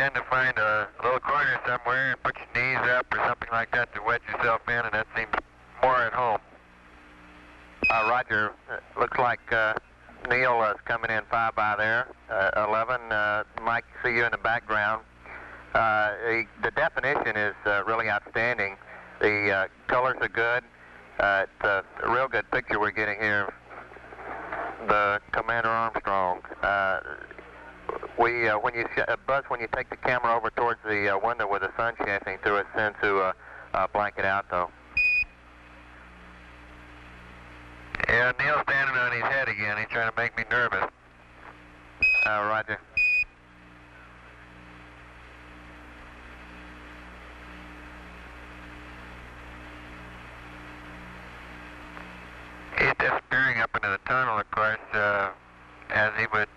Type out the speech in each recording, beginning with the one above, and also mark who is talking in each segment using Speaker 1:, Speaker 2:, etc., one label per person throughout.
Speaker 1: tend to find a little corner somewhere and put your knees up or something like that to wedge yourself in, and that seems more at home.
Speaker 2: Uh, Roger, uh, looks like uh, Neil is coming in five by there. Uh, 11, uh, Mike, see you in the background. Uh, the, the definition is uh, really outstanding. The uh, colors are good. Uh, it's a real good picture we're getting here. The Commander Armstrong. Uh, we, uh, when you sh- uh, Buzz, when you take the camera over towards the uh, window with the sun shining through it, tend to uh, uh, blank it out though.
Speaker 1: Yeah, Neil's standing on his head again. He's trying to make me nervous.
Speaker 2: Uh, Roger.
Speaker 1: He's disappearing up into the tunnel, of course, uh, as he would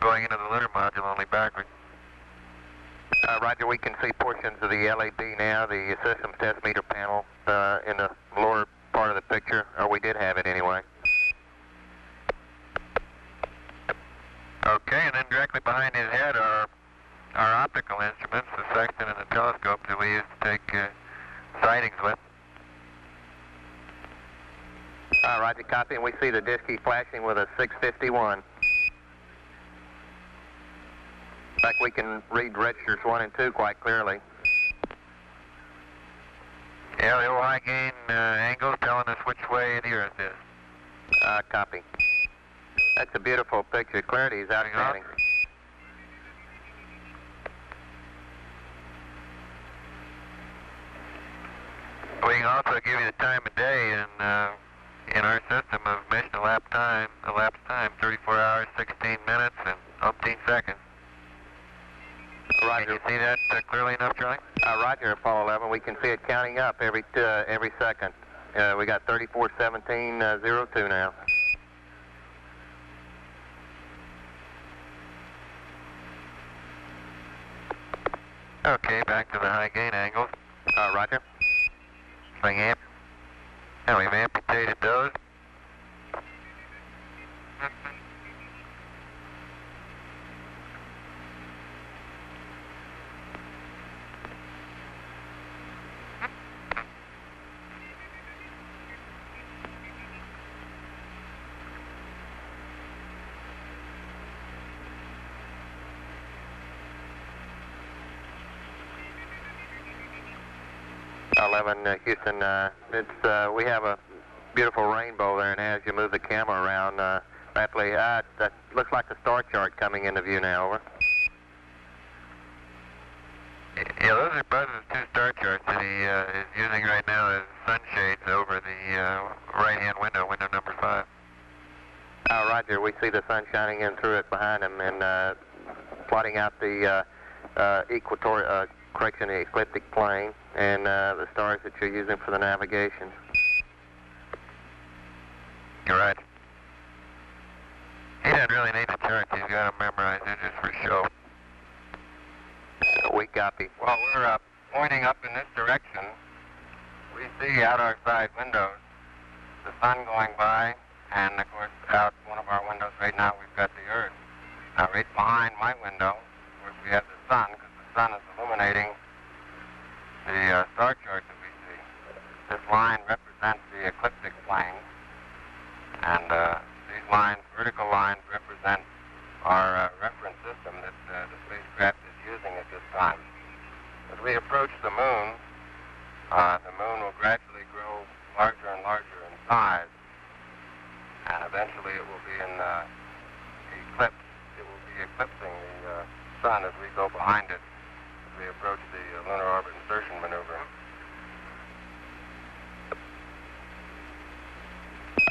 Speaker 1: going into the lunar module only backwards.
Speaker 2: Uh, Roger, we can see portions of the LEB now, the systems test meter panel uh, in the lower part of the picture, or we did have it anyway.
Speaker 1: Okay, and then directly behind his head are our optical instruments, the sextant and the telescope that we use to take uh, sightings with.
Speaker 2: Uh, Roger, copy, and we see the DSKY flashing with a 651. In fact, we can read registers 1 and 2 quite clearly.
Speaker 1: Yeah, the old high gain uh, angles telling us which way the Earth is.
Speaker 2: Uh, copy. That's a beautiful picture. Clarity is outstanding.
Speaker 1: We can also give you the time of day in uh, in our system of mission elapsed time, elapsed time, 34 hours, 16 minutes, and umpteen seconds. Can you see that uh, clearly enough, Charlie?
Speaker 2: Uh, Roger, Apollo 11. We can see it counting up every uh, every second. Uh, we got 3417 uh, 02 now.
Speaker 1: Okay, back to the high gain angles.
Speaker 2: Uh, Roger.
Speaker 1: Swing amp. Now we've amputated those.
Speaker 2: 11 uh, Houston. Uh, it's uh, we have a beautiful rainbow there, and as you move the camera around uh, rapidly, uh, that looks like a star chart coming into view now. Over.
Speaker 1: Yeah, those are Buzz's two star charts that he uh, is using right now as sunshades over the uh, right-hand window, window number five.
Speaker 2: Uh, Roger, we see the sun shining in through it behind him and uh, plotting out the uh, uh, equator, uh, correction, the ecliptic plane and uh, the stars that you're using for the navigation.
Speaker 1: You're right. He doesn't really need the charts. He's got them memorized. They're just for show.
Speaker 2: We copy.
Speaker 3: Well, we're uh, pointing up in this direction. We see out our side windows the sun going by, and of course, out one of our windows right now, we've got the Earth. Now, right behind my window, of course, we have the sun, because the sun is the uh, star chart that we see. This line represents the ecliptic plane, and uh, these lines, vertical lines, represent our uh, reference system that uh, the spacecraft is using at this time. As we approach the moon, uh, the moon will gradually grow larger and larger in size, and eventually it will be in uh, eclipse. It will be eclipsing the sun as we go behind it as we approach the uh, lunar orbit insertion maneuver.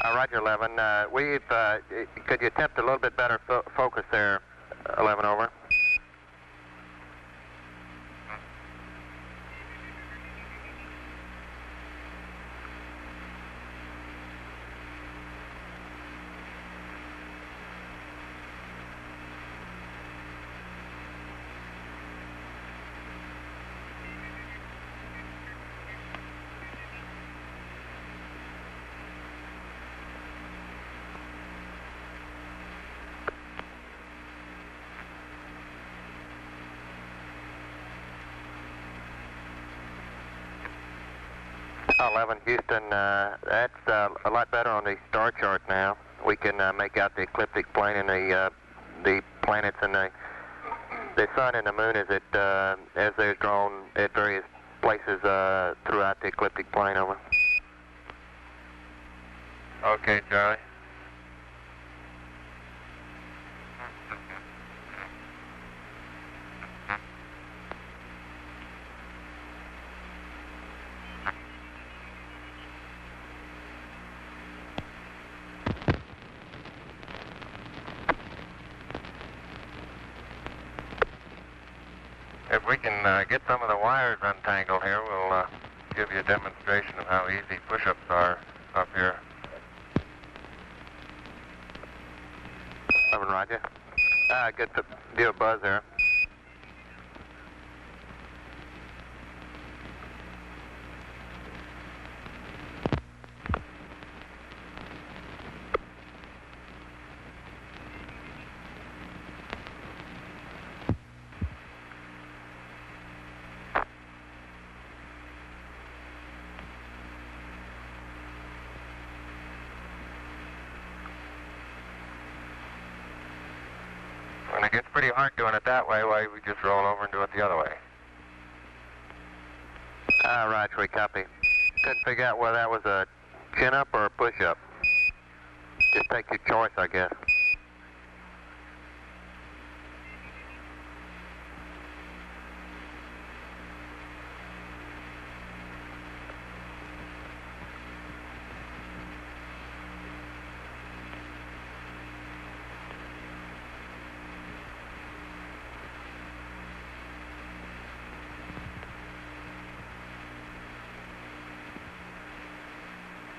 Speaker 2: Uh, Roger, 11. Uh, we've, uh, could you attempt a little bit better fo- focus there, 11 over? 11 Houston, uh, that's uh, a lot better on the star chart now. We can uh, make out the ecliptic plane and the uh, the planets and the the sun and the moon as it uh, as they're drawn at various places uh, throughout the ecliptic plane. Over.
Speaker 1: Okay, Charlie. If we can uh, get some of the wires untangled here, we'll uh, give you a demonstration of how easy push-ups are up here.
Speaker 2: 11 Roger. Ah, good a buzz there.
Speaker 1: It gets pretty hard doing it that way, why we just roll over and do it the other way.
Speaker 2: Ah, Roger, we copy. Couldn't figure out whether that was a chin-up or a push-up. Just take your choice, I guess.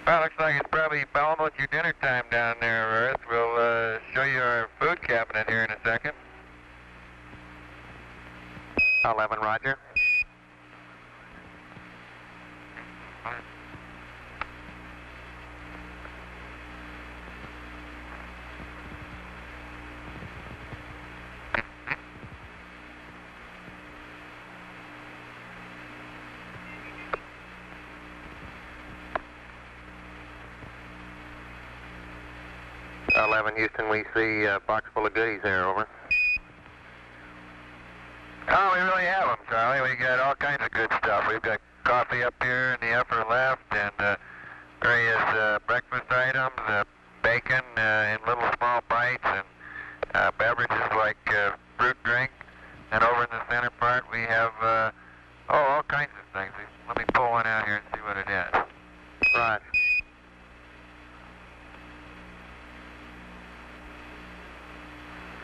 Speaker 1: Well, looks like it's probably almost your dinner time down there, Earth. We'll uh, show you our food cabinet here in a second.
Speaker 2: 11 Roger. Eleven Houston, we see a box full of goodies there. Over.
Speaker 1: Oh, we really have them, Charlie. We got all kinds of good stuff. We've got coffee up here in the upper left and uh, various uh, breakfast items, uh, bacon uh, in little small bites, and uh, beverages like uh, fruit drink. And over in the center part, we have uh, oh all kinds of things. Let me pull one out here and see what it is.
Speaker 2: Right.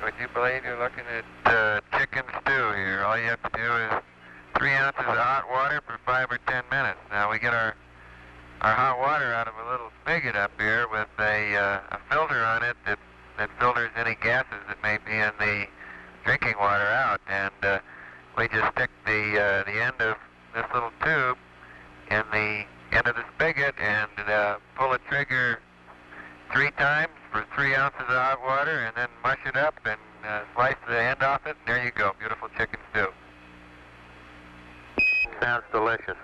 Speaker 1: Would you believe you're looking at uh, chicken stew here? All you have to do is three ounces of hot water for five or ten minutes. Now we get our our hot water out of a little spigot up here with a uh, a filter on it that that filters any gases that may be in the drinking water out, and uh, we just stick the uh, the end of this little tube in the end of the spigot and uh, pull the trigger three times for three ounces of hot water and then mush it up and uh, slice the end off it. And there you go, beautiful chicken stew.
Speaker 2: Sounds delicious.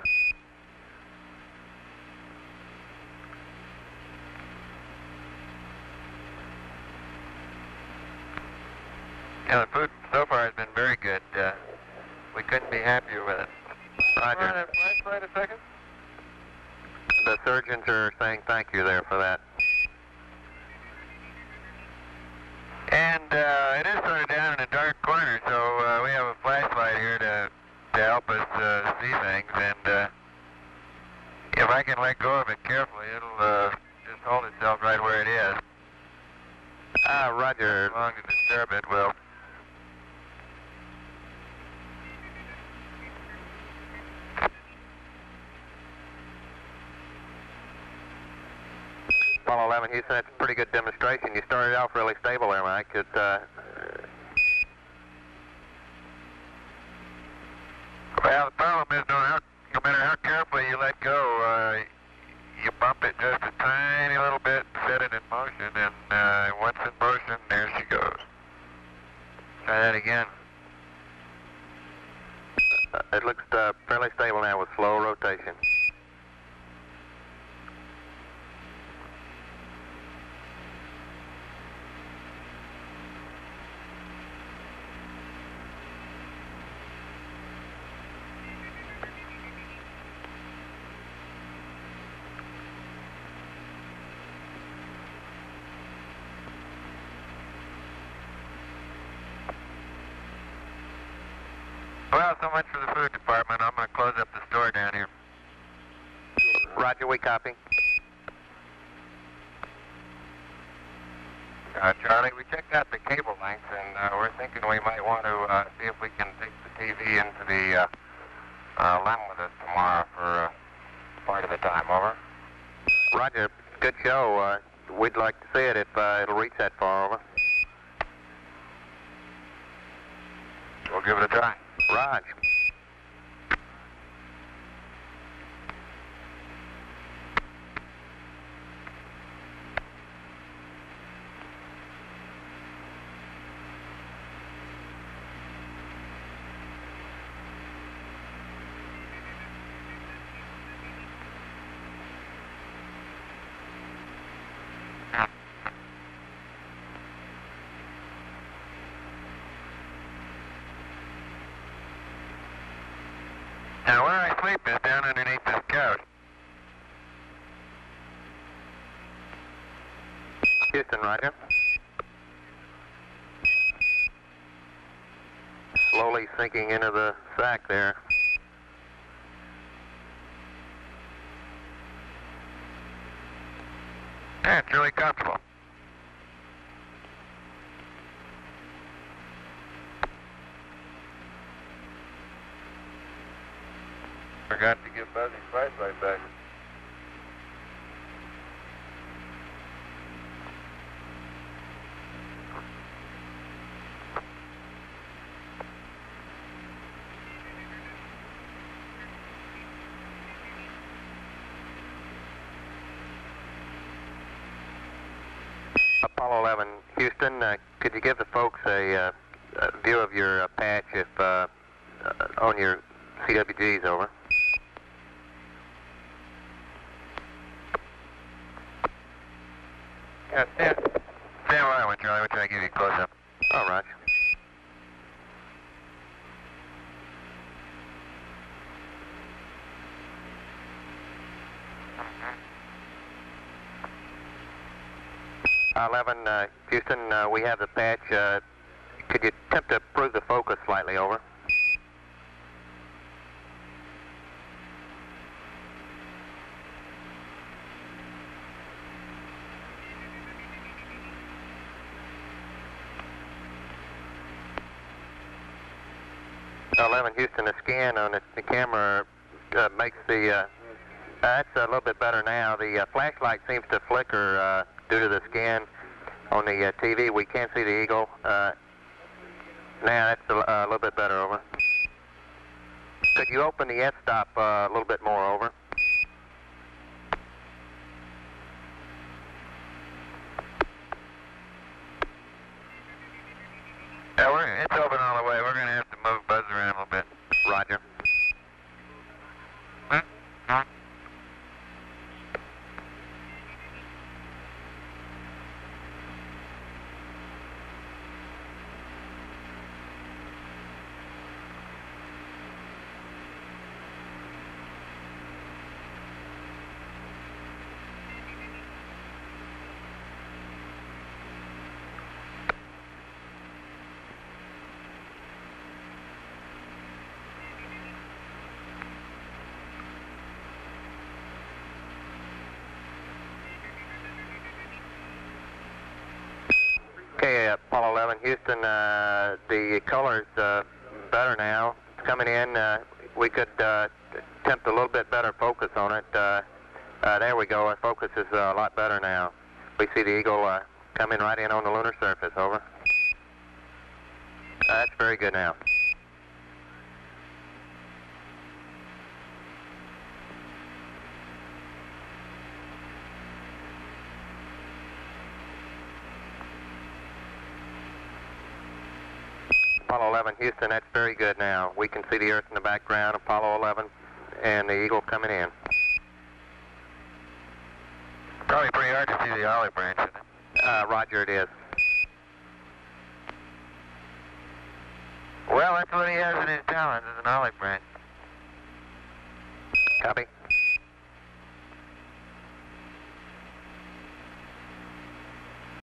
Speaker 1: Yeah, the food so far has been very good. Uh, we couldn't be happier with it.
Speaker 2: Roger.
Speaker 1: Flashlight a second.
Speaker 2: The surgeons are saying thank you there for that.
Speaker 1: To uh, see things. And uh, if I can let go of it carefully, it'll uh, just hold itself right where it is.
Speaker 2: Ah, Roger.
Speaker 1: As long as disturb it will.
Speaker 2: Apollo 11 Houston, that's a pretty good demonstration. You started off really stable there, Mike. It, uh,
Speaker 1: Well, the problem is, no, how, no matter how carefully you let go, uh, you bump it just a tiny little bit, set it in motion, and uh, once in motion, there she goes. Try that again.
Speaker 2: it looks uh, fairly stable now with slow rotation.
Speaker 1: Well, so much for the food department. I'm going to close up the store down here.
Speaker 2: Roger, we copy.
Speaker 3: Uh, Charlie, we checked out the cable length, and uh, we're thinking we might want to uh, see if we can take the TV into the uh, uh, LEM with us tomorrow for uh, part of the time. Over.
Speaker 2: Roger, good show. Uh, we'd like to see it if uh, it'll reach that far over.
Speaker 3: We'll give it a try.
Speaker 2: Raj.
Speaker 1: Now, where I sleep is down underneath this couch.
Speaker 2: Houston, Roger. Slowly sinking into the sack there.
Speaker 1: Yeah, it's really comfortable.
Speaker 3: Forgot to give Buzzy's flashlight back.
Speaker 2: Apollo 11, Houston, uh, could you give the folks a, uh, a view of your uh, patch if uh, uh, on your CWGs over?
Speaker 1: Yeah, stand, stand I went, Charlie. What should I give you a close-up?
Speaker 2: All right. Uh, 11, uh, Houston, uh, we have the patch. Uh, could you attempt to improve the focus slightly over? 11, Houston, the scan on the, camera uh, makes the, uh, that's a little bit better now. The uh, flashlight seems to flicker uh, due to the scan on the uh, TV. We can't see the eagle. Uh, now that's a, a little bit better, over. Could you open the f-stop uh, a little bit more, over?
Speaker 1: We're, it's open all the way. We're going to have to move Buzz around a little bit.
Speaker 2: Roger.
Speaker 1: Huh? Huh?
Speaker 2: Okay, 11, Houston, uh, the color's uh, better now. It's coming in. Uh, we could uh, attempt a little bit better focus on it. Uh, uh, there we go. Our focus is uh, a lot better now. We see the eagle uh, coming right in on the lunar surface. Over. Uh, that's very good now. Apollo 11, Houston, that's very good now. We can see the Earth in the background, Apollo 11, and the Eagle coming in.
Speaker 1: Probably pretty hard to see the olive branch. Isn't it?
Speaker 2: Uh, roger, it is.
Speaker 1: Well, that's what he has in his talons, is an olive branch.
Speaker 2: Copy.